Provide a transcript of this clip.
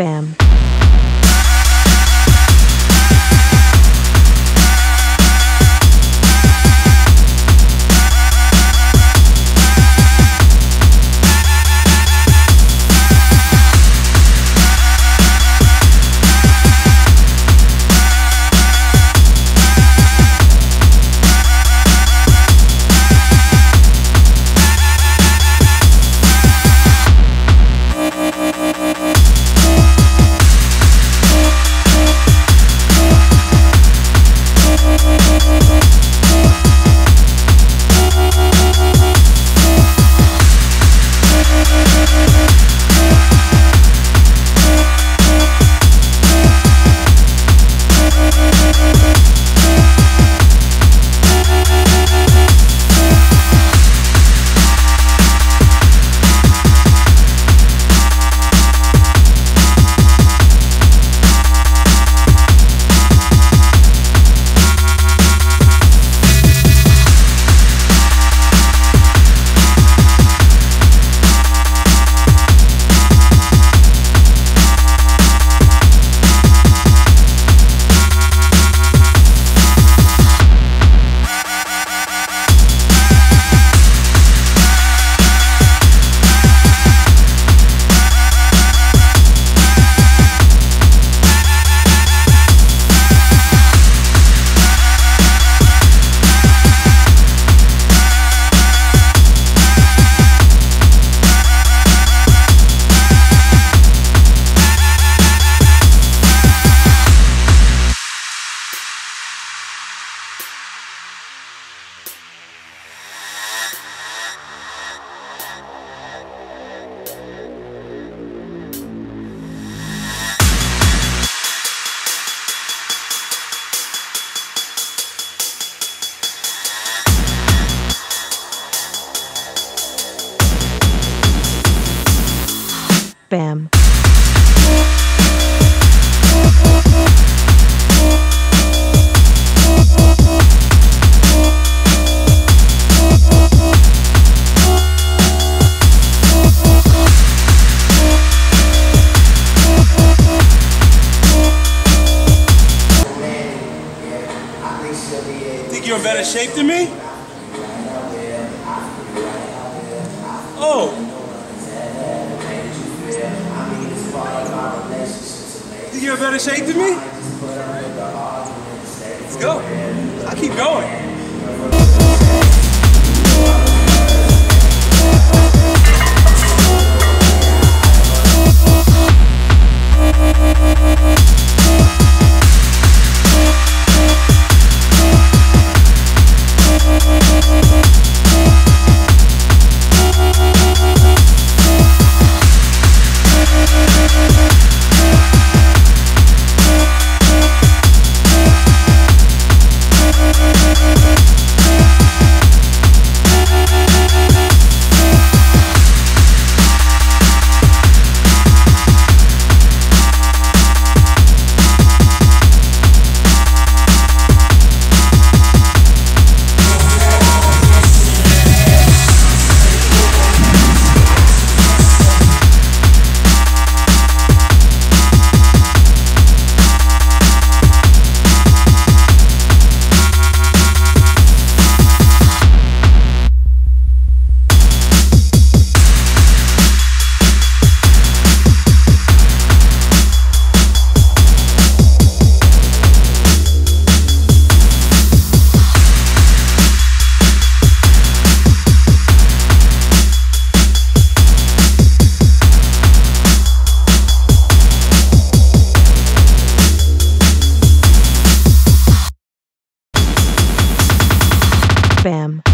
Bam. Bam. Think you're in better shape than me? Oh. you're in better shape than me? Let's go. I keep going. FM.